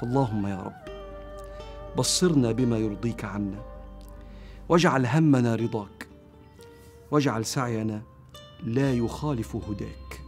فاللهم يا رب بصرنا بما يرضيك عنا واجعل همنا رضاك واجعل سعينا لا يخالف هداك.